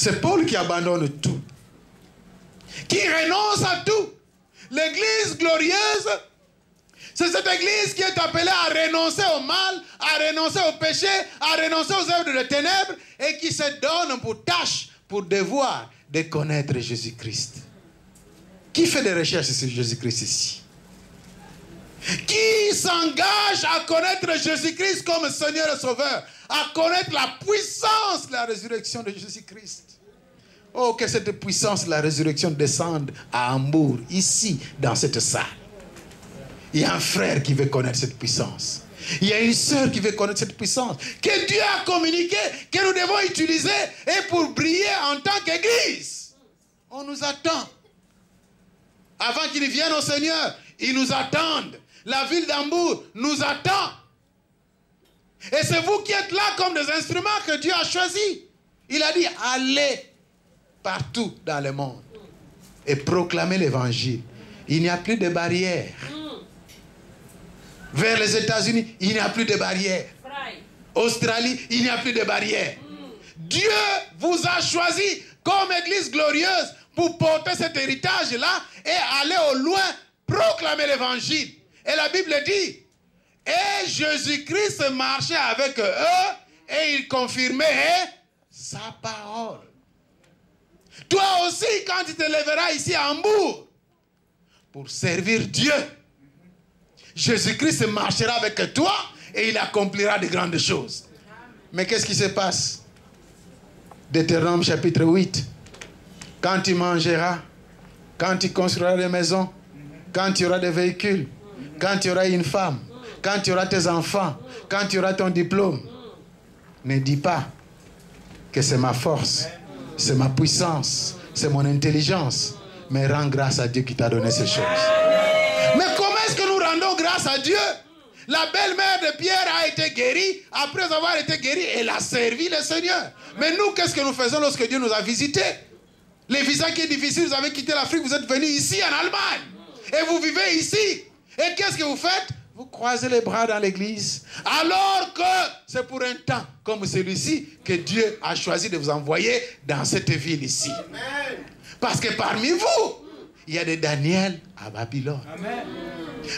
C'est Paul qui abandonne tout. Qui renonce à tout. L'église glorieuse, c'est cette église qui est appelée à renoncer au mal, à renoncer au péché, à renoncer aux œuvres de ténèbres et qui se donne pour tâche, pour devoir de connaître Jésus-Christ. Qui fait des recherches sur Jésus-Christ ici? Qui s'engage à connaître Jésus-Christ comme Seigneur et Sauveur À connaître la puissance de la résurrection de Jésus-Christ? Oh, que cette puissance de la résurrection descende à Hambourg, ici, dans cette salle. Il y a un frère qui veut connaître cette puissance. Il y a une sœur qui veut connaître cette puissance. Que Dieu a communiqué, que nous devons utiliser et pour briller en tant qu'Église. On nous attend. Avant qu'ils viennent au Seigneur, ils nous attendent. La ville d'Hambourg nous attend. Et c'est vous qui êtes là comme des instruments que Dieu a choisis. Il a dit, allez partout dans le monde et proclamez l'évangile. Il n'y a plus de barrières. Vers les États-Unis, il n'y a plus de barrières. Australie, il n'y a plus de barrières. Dieu vous a choisi comme église glorieuse pour porter cet héritage-là et aller au loin proclamer l'évangile. Et la Bible dit, et Jésus-Christ marchait avec eux et il confirmait sa parole. Toi aussi, quand tu te lèveras ici à Hambourg pour servir Dieu, Jésus-Christ marchera avec toi et il accomplira de grandes choses. Mais qu'est-ce qui se passe? Deutéronome chapitre 8. Quand tu mangeras, quand tu construiras des maisons, quand tu auras des véhicules, quand tu auras une femme, quand tu auras tes enfants, quand tu auras ton diplôme, ne dis pas que c'est ma force, c'est ma puissance, c'est mon intelligence, mais rends grâce à Dieu qui t'a donné ces choses. Mais comment est-ce que nous rendons grâce à Dieu? La belle-mère de Pierre a été guérie. Après avoir été guérie, elle a servi le Seigneur. Mais nous, qu'est-ce que nous faisons lorsque Dieu nous a visités? Les visas qui est difficile, vous avez quitté l'Afrique, vous êtes venus ici en Allemagne. Et vous vivez ici. Et qu'est-ce que vous faites? Vous croisez les bras dans l'église. Alors que c'est pour un temps comme celui-ci que Dieu a choisi de vous envoyer dans cette ville ici. Parce que parmi vous, il y a des Daniel à Babylone.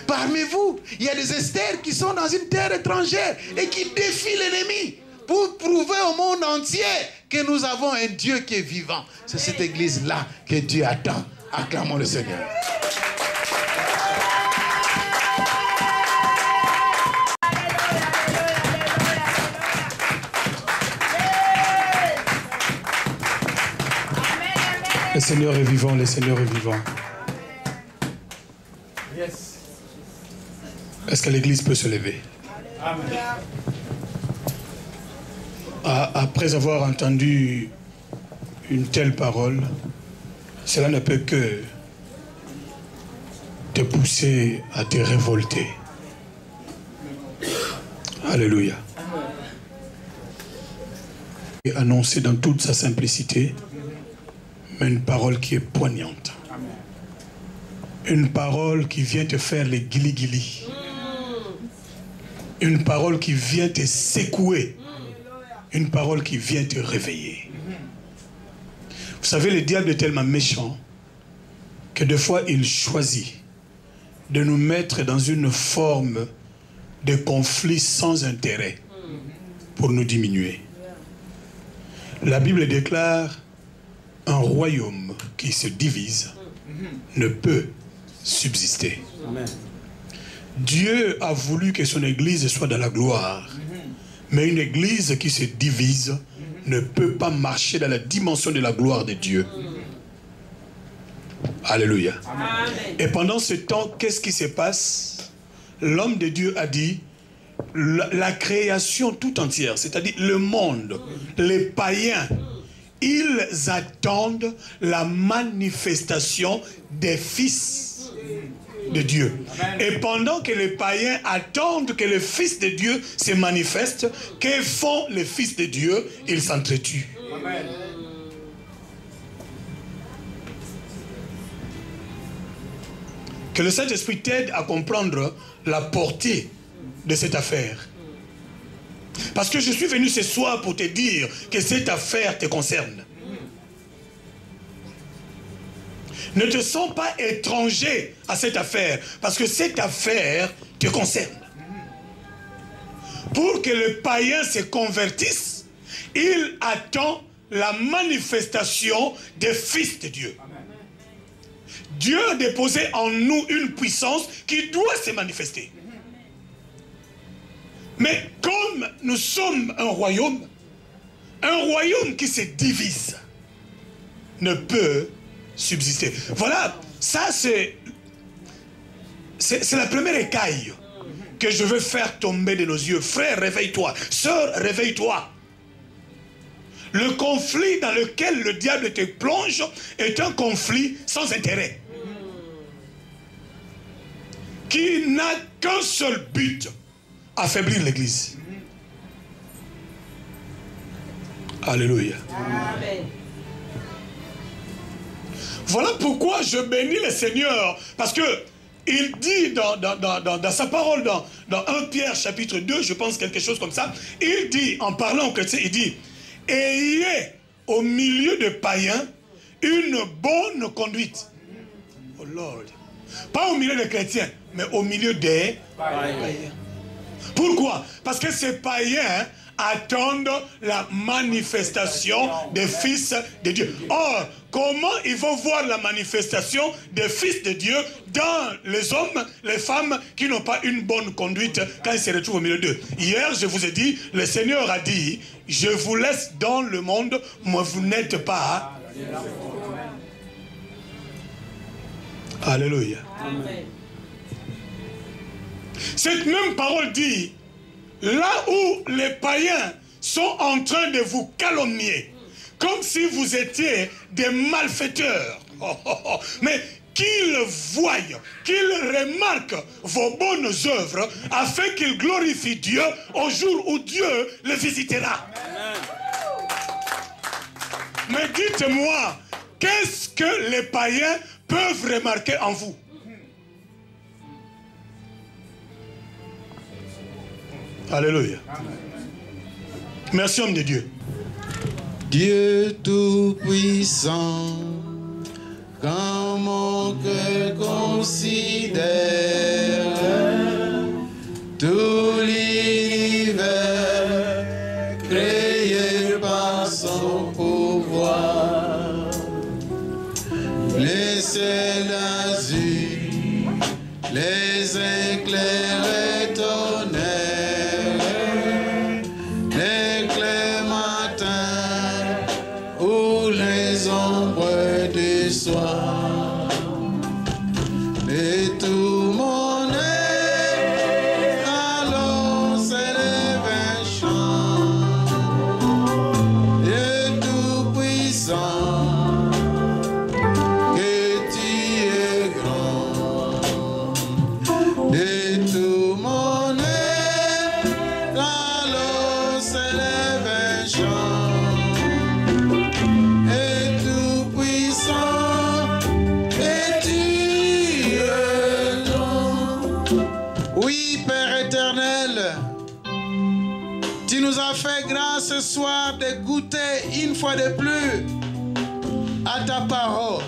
Parmi vous, il y a des Esther qui sont dans une terre étrangère et qui défient l'ennemi pour prouver au monde entier que nous avons un Dieu qui est vivant. C'est cette église-là que Dieu attend. Acclamons le Seigneur. Seigneur est vivant, le Seigneur est vivant. Est-ce que l'Église peut se lever? Après avoir entendu une telle parole, cela ne peut que te pousser à te révolter. Alléluia. Et annoncer dans toute sa simplicité une parole qui est poignante. Une parole qui vient te faire les guili-guili. Une parole qui vient te secouer. Une parole qui vient te réveiller. Vous savez, le diable est tellement méchant que des fois il choisit de nous mettre dans une forme de conflit sans intérêt pour nous diminuer. La Bible déclare un royaume qui se divise ne peut subsister. Dieu a voulu que son Église soit dans la gloire. Mais une Église qui se divise ne peut pas marcher dans la dimension de la gloire de Dieu. Alléluia. Et pendant ce temps, qu'est-ce qui se passe? L'homme de Dieu a dit, la, la création tout entière, c'est-à-dire le monde, les païens, ils attendent la manifestation des fils de Dieu. Et pendant que les païens attendent que le Fils de Dieu se manifeste, que font les fils de Dieu? Ils s'entretuent. Que le Saint-Esprit t'aide à comprendre la portée de cette affaire. Parce que je suis venu ce soir pour te dire que cette affaire te concerne. Ne te sens pas étranger à cette affaire, parce que cette affaire te concerne. Pour que le païen se convertisse, il attend la manifestation des fils de Dieu. Dieu a déposé en nous une puissance qui doit se manifester. Mais comme nous sommes un royaume, un royaume qui se divise ne peut subsister. Voilà, ça c'est c'est la première écaille que je veux faire tomber de nos yeux. Frère, réveille-toi. Sœur, réveille-toi. Le conflit dans lequel le diable te plonge est un conflit sans intérêt. Qui n'a qu'un seul but, affaiblir l'Église. Alléluia. Voilà pourquoi je bénis le Seigneur. Parce que il dit dans, dans, sa parole, dans, 1 Pierre chapitre 2, je pense quelque chose comme ça, il dit, en parlant aux chrétiens, il dit, ayez au milieu de païens une bonne conduite. Oh Lord. Pas au milieu des chrétiens, mais au milieu des païens. Pourquoi? Parce que ces païens attendent la manifestation des fils de Dieu. Or, comment ils vont voir la manifestation des fils de Dieu dans les hommes, les femmes qui n'ont pas une bonne conduite quand ils se retrouvent au milieu d'eux? Hier, je vous ai dit, le Seigneur a dit, je vous laisse dans le monde, mais vous n'êtes pas. Alléluia. Cette même parole dit, là où les païens sont en train de vous calomnier, comme si vous étiez des malfaiteurs, mais qu'ils voient, qu'ils remarquent vos bonnes œuvres, afin qu'ils glorifient Dieu au jour où Dieu les visitera. Mais dites-moi, qu'est-ce que les païens peuvent remarquer en vous? Alléluia. Merci, homme de Dieu. Dieu Tout-Puissant, quand mon cœur considère soir de goûter une fois de plus à ta parole.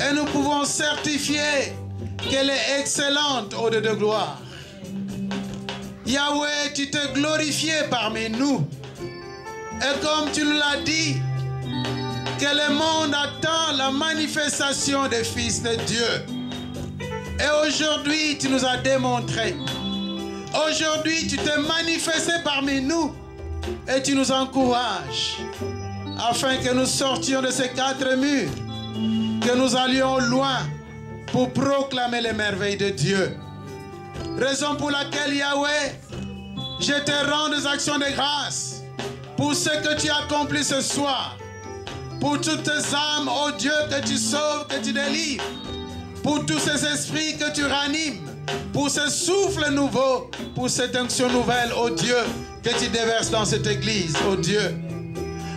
Et nous pouvons certifier qu'elle est excellente au de gloire. Yahweh, tu te glorifies parmi nous. Et comme tu nous l'as dit, que le monde attend la manifestation des fils de Dieu. Et aujourd'hui, tu nous as démontré. Aujourd'hui, tu t'es manifesté parmi nous et tu nous encourages afin que nous sortions de ces quatre murs, que nous allions loin pour proclamer les merveilles de Dieu. Raison pour laquelle Yahweh, je te rends des actions de grâce pour ce que tu as accompli ce soir, pour toutes tes âmes, oh Dieu, que tu sauves, que tu délivres, pour tous ces esprits que tu ranimes, pour ce souffle nouveau, pour cette onction nouvelle, oh Dieu, que tu déverses dans cette église, oh Dieu.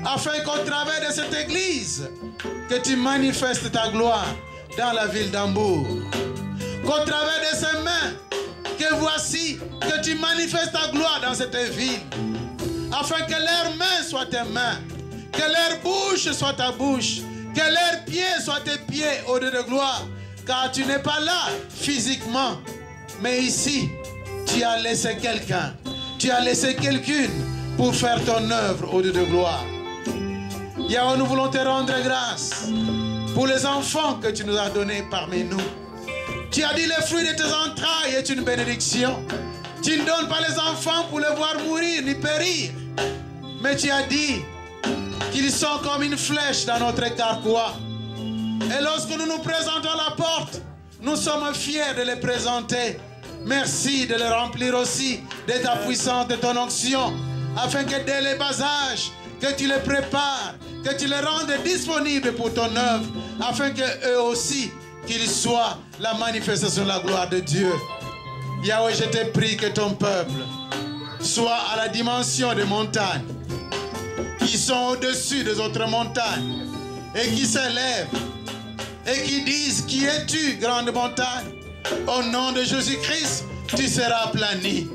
Afin qu'au travers de cette église, que tu manifestes ta gloire dans la ville d'Hambourg. Qu'au travers de ces mains, que voici, que tu manifestes ta gloire dans cette ville. Afin que leurs mains soient tes mains, que leur bouche soit ta bouche, Que leurs pieds soient tes pieds au de gloire. Car tu n'es pas là physiquement. Mais ici, tu as laissé quelqu'un. Tu as laissé quelqu'une pour faire ton œuvre au de gloire. Yahweh, nous voulons te rendre grâce pour les enfants que tu nous as donnés parmi nous. Tu as dit le fruit de tes entrailles est une bénédiction. Tu ne donnes pas les enfants pour les voir mourir ni périr. Mais tu as dit qu'ils sont comme une flèche dans notre carquois. Et lorsque nous nous présentons à la porte, nous sommes fiers de les présenter. Merci de les remplir aussi de ta puissance, de ton onction, afin que dès les bas âges, que tu les prépares, que tu les rendes disponibles pour ton œuvre, afin que eux aussi, qu'ils soient la manifestation de la gloire de Dieu. Yahweh, je te prie que ton peuple soit à la dimension des montagnes qui sont au-dessus des autres montagnes et qui s'élèvent et qui disent Qui es-tu, grande montagne? Au nom de Jésus-Christ, tu seras aplani.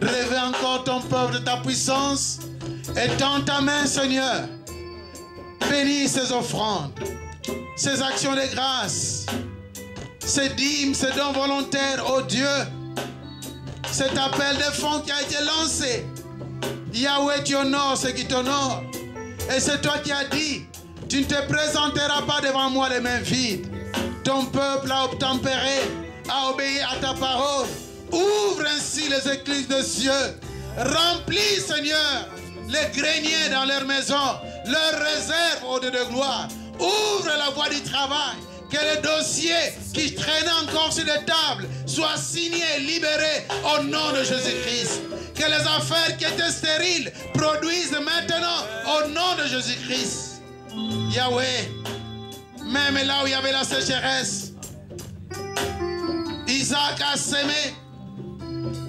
Rêvez encore ton peuple de ta puissance et tends ta main, Seigneur. Bénis ces offrandes, ces actions de grâce, ces dîmes, ces dons volontaires, oh Dieu. Cet appel de fonds qui a été lancé. Yahweh, tu honores ce qui t'honore. Et c'est toi qui as dit, tu ne te présenteras pas devant moi les mains vides. Ton peuple a obtempéré, a obéi à ta parole. Ouvre ainsi les écluses de cieux. Remplis, Seigneur, les greniers dans leurs maisons, leurs réserves au de gloire. Ouvre la voie du travail. Que les dossiers qui traînaient encore sur les tables soient signés libérés au nom de Jésus-Christ. Que les affaires qui étaient stériles produisent maintenant au nom de Jésus-Christ. Yahweh, même là où il y avait la sécheresse, Isaac a semé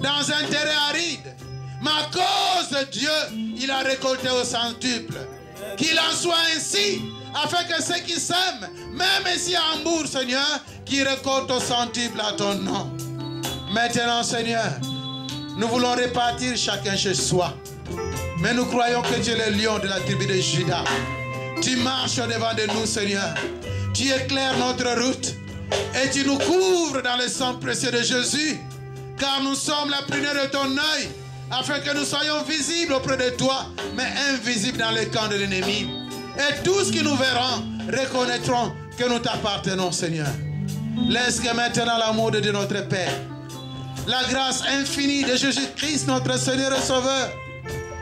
dans un terrain aride. Mais à cause de Dieu, il a récolté au centuple. Qu'il en soit ainsi, afin que ceux qui sèment, même ici à Hambourg, Seigneur, qui récoltent au centuple à ton nom. Maintenant, Seigneur, nous voulons répartir chacun chez soi. Mais nous croyons que tu es le lion de la tribu de Judas. Tu marches devant de nous, Seigneur. Tu éclaires notre route. Et tu nous couvres dans le sang précieux de Jésus. Car nous sommes la prunelle de ton œil. Afin que nous soyons visibles auprès de toi, mais invisibles dans le camp de l'ennemi. Et tous qui nous verront reconnaîtront que nous t'appartenons, Seigneur. Laisse que maintenant l'amour de notre Père, la grâce infinie de Jésus-Christ, notre Seigneur et Sauveur,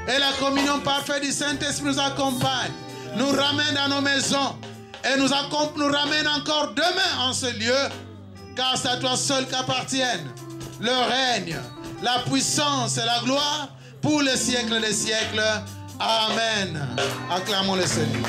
et la communion parfaite du Saint-Esprit nous accompagnent, nous ramènent dans nos maisons et nous, ramène encore demain en ce lieu, car c'est à toi seul qu'appartiennent le règne, la puissance et la gloire pour les siècles des siècles. Amen. Acclamons le Seigneur.